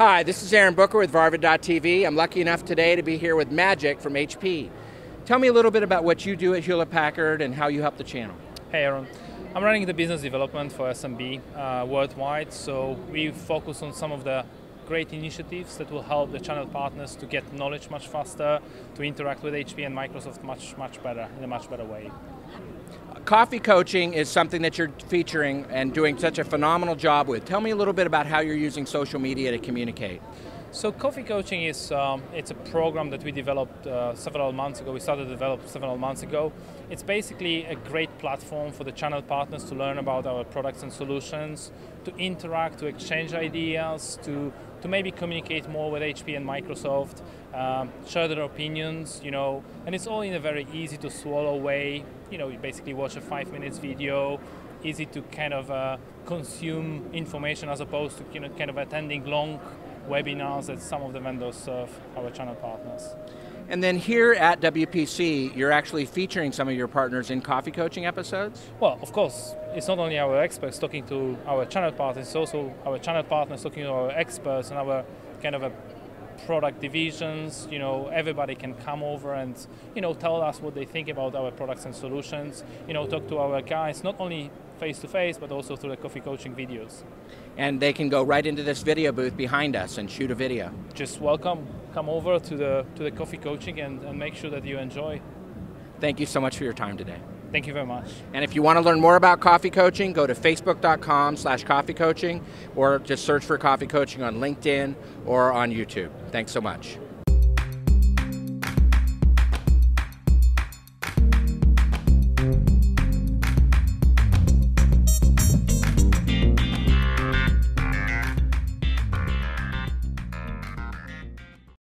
Hi, this is Aaron Booker with Varvid.tv. I'm lucky enough today to be here with Maciek from HP. Tell me a little bit about what you do at Hewlett Packard and how you help the channel. Hey Aaron, I'm running the business development for SMB uh, worldwide, so we focus on some of the great initiatives that will help the channel partners to get knowledge much faster, to interact with HP and Microsoft much, much better, in a much better way. Coffee coaching is something that you're featuring and doing such a phenomenal job with. Tell me a little bit about how you're using social media to communicate. So coffee coaching is um, it's a program that we developed uh, several months ago. We started to develop several months ago. It's basically a great platform for the channel partners to learn about our products and solutions, to interact, to exchange ideas, to to maybe communicate more with HP and Microsoft, um, share their opinions, you know, and it's all in a very easy to swallow way. You know, you basically watch a five minutes video, easy to kind of uh, consume information as opposed to you know, kind of attending long webinars that some of the vendors serve our channel partners. And then here at WPC, you're actually featuring some of your partners in coffee coaching episodes? Well, of course, it's not only our experts talking to our channel partners, it's also our channel partners talking to our experts and our kind of a product divisions, you know, everybody can come over and, you know, tell us what they think about our products and solutions, you know, talk to our guys, not only face to face, but also through the coffee coaching videos. And they can go right into this video booth behind us and shoot a video. Just welcome, come over to the, to the coffee coaching and, and make sure that you enjoy. Thank you so much for your time today. Thank you very much. And if you want to learn more about coffee coaching, go to facebook.com slash coffee coaching or just search for coffee coaching on LinkedIn or on YouTube. Thanks so much.